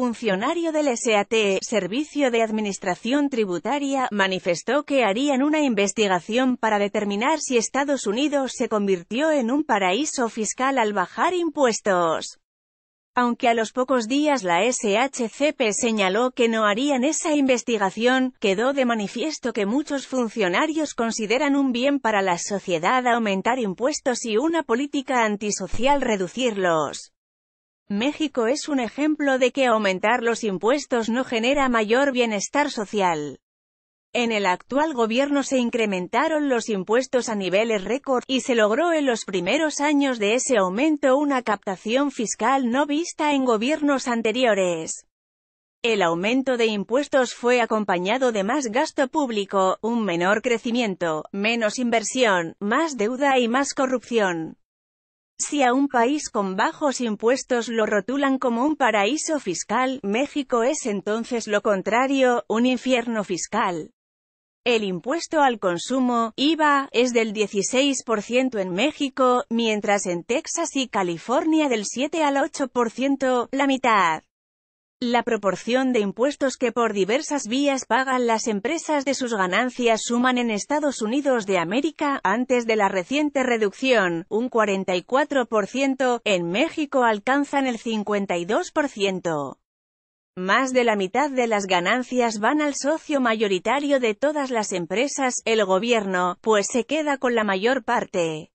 funcionario del SAT, Servicio de Administración Tributaria, manifestó que harían una investigación para determinar si Estados Unidos se convirtió en un paraíso fiscal al bajar impuestos. Aunque a los pocos días la SHCP señaló que no harían esa investigación, quedó de manifiesto que muchos funcionarios consideran un bien para la sociedad aumentar impuestos y una política antisocial reducirlos. México es un ejemplo de que aumentar los impuestos no genera mayor bienestar social. En el actual gobierno se incrementaron los impuestos a niveles récord, y se logró en los primeros años de ese aumento una captación fiscal no vista en gobiernos anteriores. El aumento de impuestos fue acompañado de más gasto público, un menor crecimiento, menos inversión, más deuda y más corrupción. Si a un país con bajos impuestos lo rotulan como un paraíso fiscal, México es entonces lo contrario, un infierno fiscal. El impuesto al consumo, IVA, es del 16% en México, mientras en Texas y California del 7 al 8%, la mitad. La proporción de impuestos que por diversas vías pagan las empresas de sus ganancias suman en Estados Unidos de América, antes de la reciente reducción, un 44%, en México alcanzan el 52%. Más de la mitad de las ganancias van al socio mayoritario de todas las empresas, el gobierno, pues se queda con la mayor parte.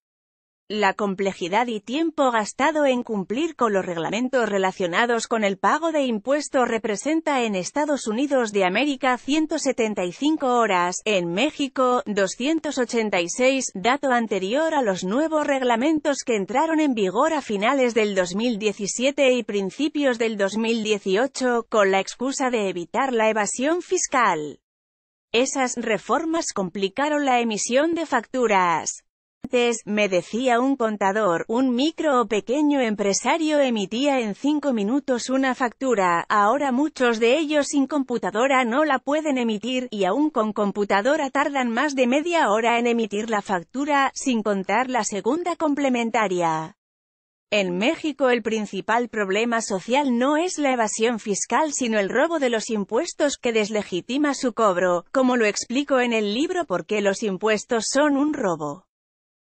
La complejidad y tiempo gastado en cumplir con los reglamentos relacionados con el pago de impuestos representa en Estados Unidos de América 175 horas, en México, 286, dato anterior a los nuevos reglamentos que entraron en vigor a finales del 2017 y principios del 2018, con la excusa de evitar la evasión fiscal. Esas reformas complicaron la emisión de facturas. Antes, me decía un contador, un micro o pequeño empresario emitía en 5 minutos una factura, ahora muchos de ellos sin computadora no la pueden emitir, y aún con computadora tardan más de media hora en emitir la factura, sin contar la segunda complementaria. En México el principal problema social no es la evasión fiscal sino el robo de los impuestos que deslegitima su cobro, como lo explico en el libro ¿Por qué los impuestos son un robo?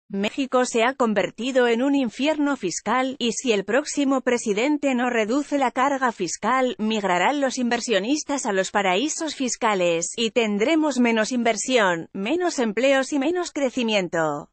México se ha convertido en un infierno fiscal, y si el próximo presidente no reduce la carga fiscal, migrarán los inversionistas a los paraísos fiscales, y tendremos menos inversión, menos empleos y menos crecimiento.